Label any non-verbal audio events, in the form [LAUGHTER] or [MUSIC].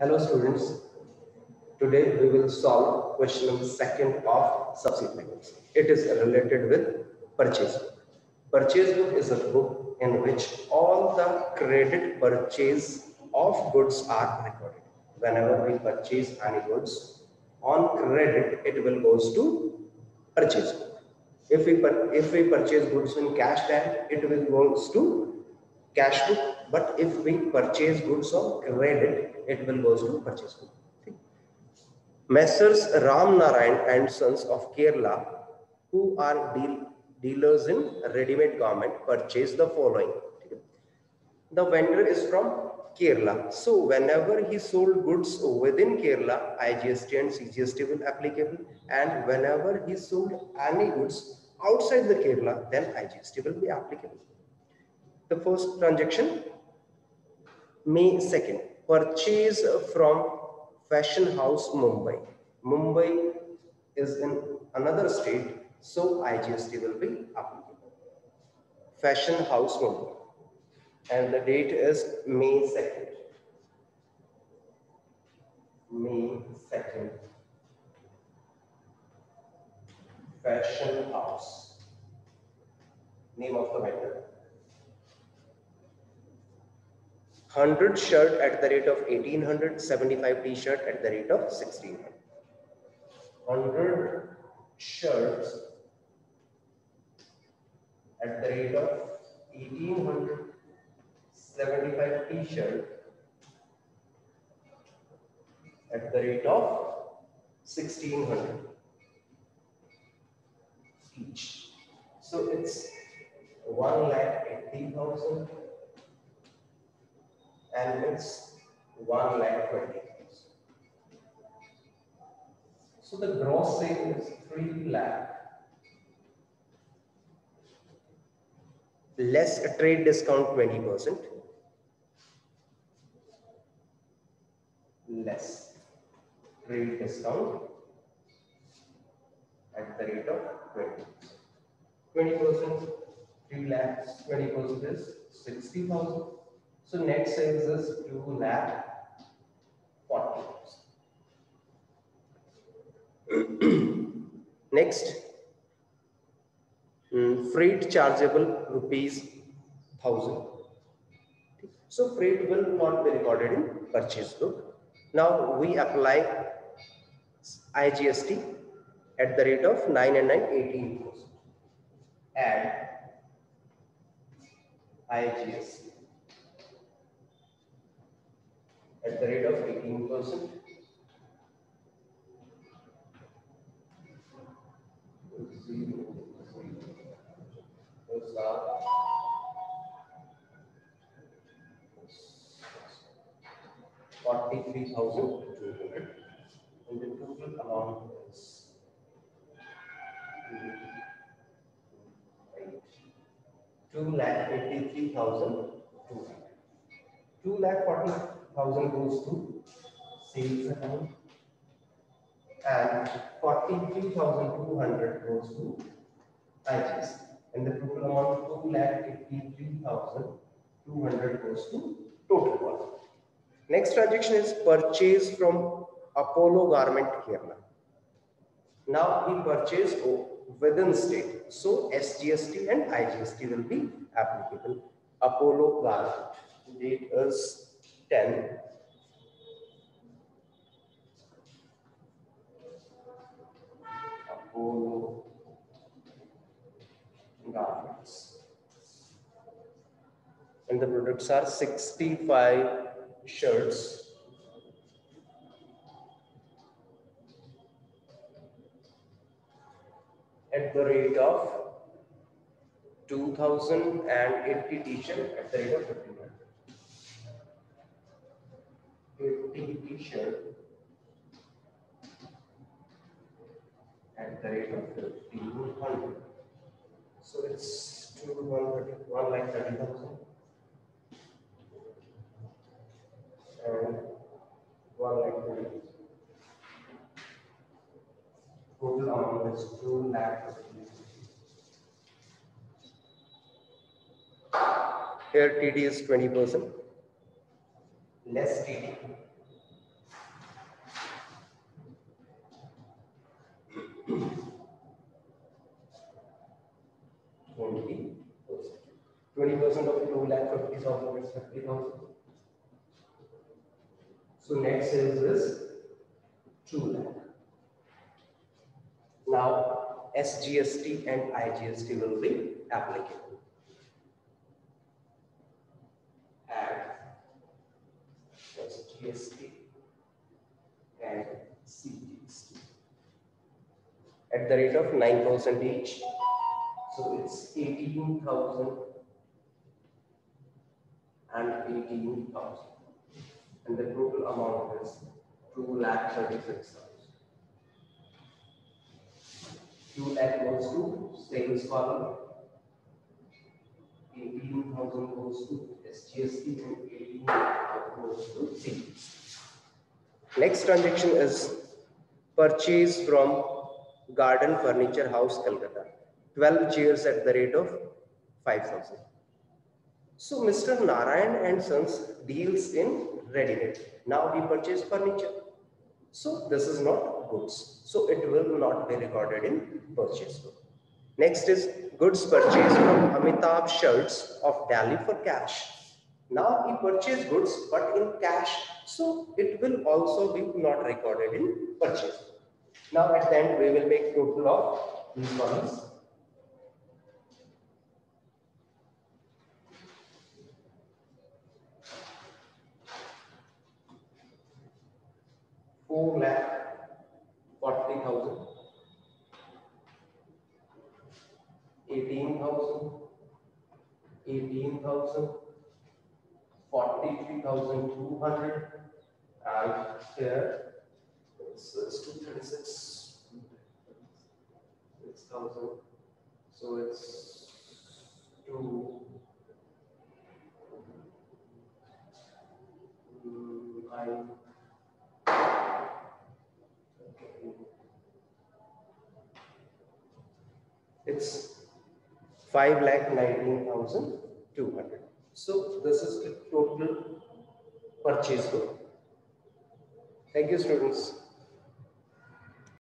Hello students. Today we will solve question number second of subsequent. It is related with purchase book. Purchase book is a book in which all the credit purchase of goods are recorded. Whenever we purchase any goods on credit, it will goes to purchase book. If we if we purchase goods in cash, then it will goes to cash book. But if we purchase goods on credit, it will goes to purchase goods. Messrs. Ram Narayan and Sons of Kerala, who are deal, dealers in ready-made garment, purchase the following. The vendor is from Kerala. So whenever he sold goods within Kerala, IGST and CGST will applicable. And whenever he sold any goods outside the Kerala, then IGST will be applicable. The first transaction, May 2nd, purchase from Fashion House Mumbai. Mumbai is in another state, so IGST will be applicable. Fashion House Mumbai. And the date is May 2nd. May 2nd. Fashion House. Name of the vendor. 100 shirt at the rate of 1800 75 t-shirt at the rate of 1600 100 shirts at the rate of 1800 75 t-shirt at the rate of 1600 each. So it's 1 lakh 80,000 and it's 1 lakh 20. So the gross sale is 3 lakh. Less a trade discount 20%. Less trade discount at the rate of 20. 20%, 3 lakhs, 20% is 60,000. So net sales is 2 lakh 40. [CLEARS THROAT] Next, mm, freight chargeable rupees 1000. So freight will not be recorded in purchase book. Now we apply IGST at the rate of 9 and 9, 18 Add IGST at the rate of 18 percent. Those are Forty-three thousand two hundred, and the total amount is two lakh eighty-three thousand two. Two lakh forty thousand goes to sales account and 43,200 goes to IGS and the total amount 2 lakh 83,200 goes to total cost. Next transaction is purchase from Apollo Garment Kerala. Now we purchase within state. So SGST and IGST will be applicable. Apollo Garment. Date is 10 Apollo garments and the products are 65 shirts. At the rate of 2080 t-shirt at the rate of 51 50 t-shirt at the rate of 1500. So it's to 130, 1 lakh 30,000 and 1 lakh 30. Total amount is 2 lakh 50. Here TD is 20%. less TD going 20% of it, 2 lakh 50,000, that's 50,000. So net sales is 2 lakh. Now, SGST and IGST will be applicable. And SGST at the rate of 9,000 each. So it's 18,000 and 18,000. And the total amount is 2 lakh 36,000. 2 lakh goes to sales column. 18,000 goes to SGST and 18,000 goes to CGST. Next transaction is purchase from Garden Furniture House, Calcutta. 12 chairs at the rate of 5,000. So Mr. Narayan and Sons deals in ready-made. Now he purchased furniture. So this is not goods. So it will not be recorded in purchase book. Next is goods purchased from Amitabh Shirts of Delhi for cash. Now he purchased goods but in cash. So it will also be not recorded in purchase. Now at the end we will make total of these ones. Four lakh forty thousand, eighteen thousand, eighteen thousand, forty-three thousand two hundred, and here it's, it's two thirty-six. Six thousand, so it's two. Nine. It's five lakh nineteen thousand two hundred. So this is the total purchase goal. Thank you, students.